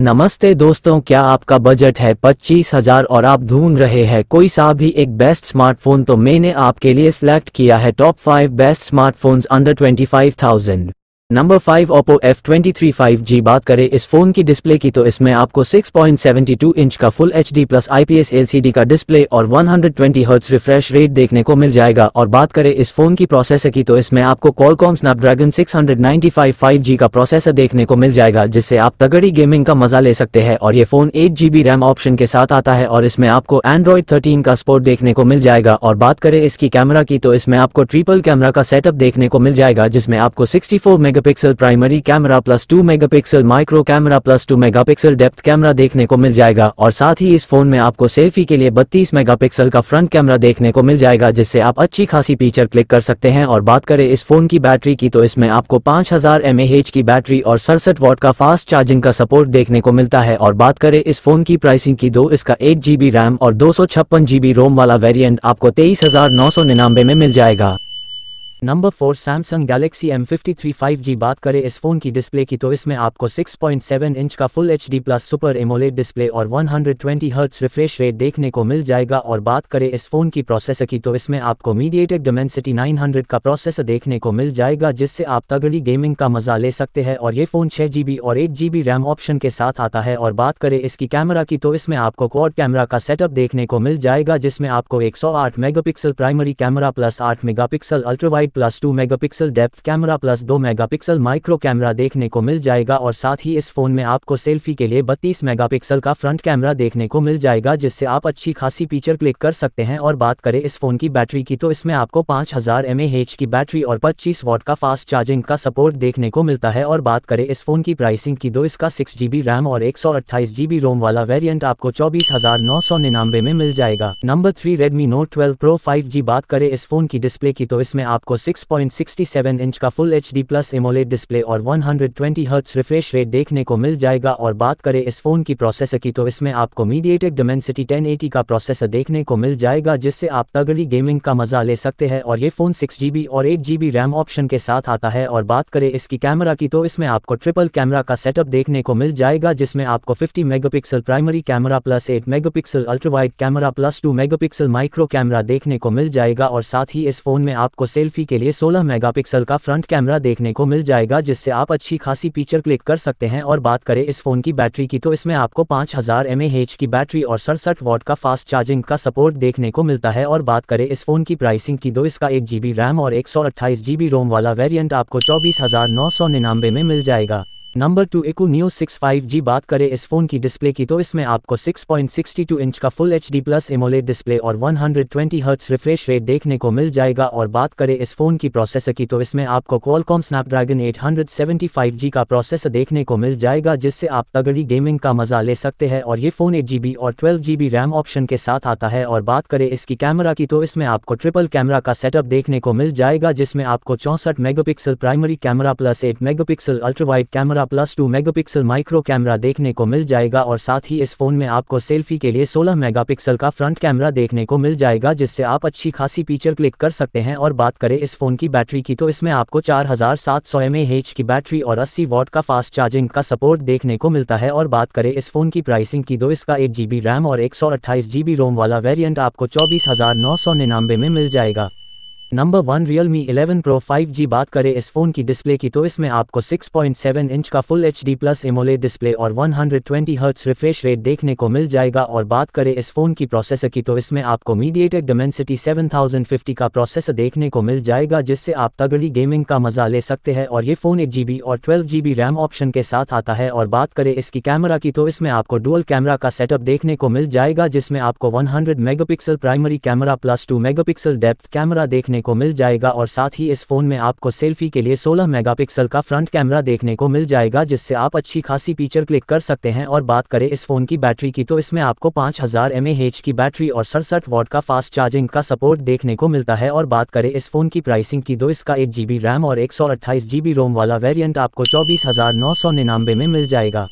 नमस्ते दोस्तों, क्या आपका बजट है पच्चीस हज़ार और आप ढूंढ रहे हैं कोई सा भी एक बेस्ट स्मार्टफ़ोन तो मैंने आपके लिए सिलेक्ट किया है top five best smartphones under twenty five thousand number five Oppo F twenty three five G बात करें इस फ़ोन की डिस्प्ले की तो इसमें आपको 6.72 इंच का full H D plus IPS LCD का डिस्प्ले और 120 हंड्रेड रिफ्रेश रेट देखने को मिल जाएगा। और बात करें इस फ़ोन की प्रोसेसर की तो इसमें आपको कॉलकॉम स्नैपड्रैगन 695 5G का प्रोसेसर देखने को मिल जाएगा, जिससे आप तगड़ी गेमिंग का मज़ा ले सकते हैं। और ये फ़ोन एट रैम ऑप्शन के साथ आता है और इसमें आपको एंड्रॉइड थर्टीन का स्पोर्ट देखने को मिल जाएगा। और बात करें इसकी कैमरा की तो इसमें आपको ट्रिपल कैमरा का सेटअप देखने को मिल जाएगा, जिसमें आपको sixty megapixel primary camera plus two megapixel micro camera plus two megapixel depth camera देखने को मिल जाएगा और साथ ही इस फ़ोन में आपको सेल्फी के लिए 32 मेगापिक्सल का फ्रंट कैमरा देखने को मिल जाएगा, जिससे आप अच्छी खासी पिक्चर क्लिक कर सकते हैं। और बात करें इस फ़ोन की बैटरी की तो इसमें आपको 5000 हज़ार की बैटरी और सड़सठ वॉट का फास्ट चार्जिंग का सपोर्ट देखने को मिलता है। और बात करें इस फ़ोन की प्राइसिंग की दो इसका एट जीबी रैम और दो सौ रोम वाला वेरियंट आपको तेईस में मिल जाएगा। Number four Samsung Galaxy M fifty three five G बात करें इस फ़ोन की डिस्प्ले की तो इसमें आपको 6.7 इंच का full H D plus super AMOLED display और 120 ट्वेंटी हर्ट्स रिफ्रेश रेट देखने को मिल जाएगा। और बात करें इस फ़ोन की प्रोसेसर की तो इसमें आपको मीडिएटेक डिमेंसिटी 900 का प्रोसेसर देखने को मिल जाएगा, जिससे आप तगड़ी गेमिंग का मज़ा ले सकते हैं। और ये फ़ोन छह और एट जीबी रैम ऑप्शन के साथ आता है। और बात करें इसकी कैमरा की तो इसमें आपको क्वाड कैमरा का सेटअप देखने को मिल जाएगा, जिसमें आपको एक सौ आठ मेगापिक्सल प्राइमरी कैमरा प्लस आठ megapixel ultrawide plus two megapixel depth camera plus दो मेगापिक्सल माइक्रो कैमरा देखने को मिल जाएगा और साथ ही इस फ़ोन में आपको सेल्फी के लिए बत्तीस मेगापिक्सल का फ्रंट कैमरा देखने को मिल जाएगा, जिससे आप अच्छी खासी फीचर क्लिक कर सकते हैं। और बात करें इस फ़ोन की बैटरी की तो इसमें आपको पाँच हज़ार की बैटरी और पच्चीस वॉट का फास्ट चार्जिंग का सपोर्ट देखने को मिलता है। और बात करें इस फ़ोन की प्राइसिंग की दो इसका सिक्स रैम और एक रोम वाला वेरियंट आपको चौबीस में मिल जाएगा। Number three Redmi Note twelve Pro five बात करें इस फ़ोन की डिस्प्ले की तो इसमें आपको 6.67 इंच का full H D plus AMOLED display और 120 हर्ट्स रिफ्रेश रेट देखने को मिल जाएगा और बात करें इस फ़ोन की प्रोसेसर की तो इसमें आपको मीडिएटेक डिमेंसिटी 1080 का प्रोसेसर देखने को मिल जाएगा, जिससे आप तगड़ी गेमिंग का मज़ा ले सकते हैं और ये फ़ोन सिक्स और एट रैम ऑप्शन के साथ आता है। और बात करें इसकी कैमरा की तो इसमें आपको ट्रिपल कैमरा का सेटअप देखने को मिल जाएगा, जिसमें आपको fifty megapixel primary camera plus eight megapixel ultrawide camera plus two megapixel micro camera देखने को मिल जाएगा। और साथ ही इस फ़ोन में आपको सेल्फी के लिए सोलह मेगापिक्सल का फ्रंट कैमरा देखने को मिल जाएगा, जिससे आप अच्छी खासी पिक्चर क्लिक कर सकते हैं और बात करें इस फ़ोन की बैटरी की तो इसमें आपको 5000 हज़ार की बैटरी और सड़सठ वॉट का फास्ट चार्जिंग का सपोर्ट देखने को मिलता है। और बात करें इस फ़ोन की प्राइसिंग की दो इसका एक जीबी रैम और एक सौ रोम वाला वेरियंट आपको चौबीस में मिल जाएगा। Number two, iQOO Neo six five G बात करें इस फ़ोन की डिस्प्ले की तो इसमें आपको 6.62 इंच का full H D plus AMOLED display और 120 ट्वेंटी हर्ट्स रिफ्रेश रेट देखने को मिल जाएगा और बात करें इस फ़ोन की प्रोसेसर की तो इसमें आपको क्वालकॉम स्नैपड्रैगन 875 जी का प्रोसेसर देखने को मिल जाएगा, जिससे आप तगड़ी गेमिंग का मज़ा ले सकते हैं और ये फ़ोन एट जी और ट्वेल्व जी रैम ऑप्शन के साथ आता है और बात करें इसकी कैमरा की तो इसमें आपको ट्रिपल कैमरा का सेटअप देखने को मिल जाएगा, जिसमें आपको चौंसठ megapixel primary camera plus eight megapixel ultrawide camera camera plus two megapixel micro camera देखने को मिल जाएगा और साथ ही इस फ़ोन में आपको सेल्फी के लिए 16 मेगापिक्सल का फ्रंट कैमरा देखने को मिल जाएगा, जिससे आप अच्छी खासी पिक्चर क्लिक कर सकते हैं और बात करें इस फ़ोन की बैटरी की तो इसमें आपको चार हज़ार सात सौ की बैटरी और अस्सी वॉट का फास्ट चार्जिंग का सपोर्ट देखने को मिलता है। और बात करें इस फ़ोन की प्राइसिंग की दो इसका एट जीबी रैम और एक सौ रोम वाला वेरियंट आपको चौबीस में मिल जाएगा। Number one Realme eleven Pro five G बात करें इस फ़ोन की डिस्प्ले की तो इसमें आपको 6.7 इंच का full H D plus AMOLED display और 120 हर्ट्स रिफ्रेश रेट देखने को मिल जाएगा। और बात करें इस फ़ोन की प्रोसेसर की तो इसमें आपको मीडिएटेक डिमेंसिटी 7050 का प्रोसेसर देखने को मिल जाएगा, जिससे आप तगड़ी गेमिंग का मज़ा ले सकते हैं। और ये फ़ोन एट जी और ट्वेल्व जी रैम ऑप्शन के साथ आता है। और बात करें इसकी कैमरा की तो इसमें आपको डुअल कैमरा का सेटअप देखने को मिल जाएगा, जिसमें आपको one hundred megapixel primary camera plus two megapixel depth camera देखने को मिल जाएगा और साथ ही इस फ़ोन में आपको सेल्फी के लिए 16 मेगापिक्सल का फ्रंट कैमरा देखने को मिल जाएगा, जिससे आप अच्छी खासी पिक्चर क्लिक कर सकते हैं। और बात करें इस फ़ोन की बैटरी की तो इसमें आपको 5000 हज़ार की बैटरी और सड़सठ वॉट का फास्ट चार्जिंग का सपोर्ट देखने को मिलता है। और बात करें इस फ़ोन की प्राइसिंग की दो इसका एक रैम और एक सौ रोम वाला वेरियंट आपको चौबीस में मिल जाएगा।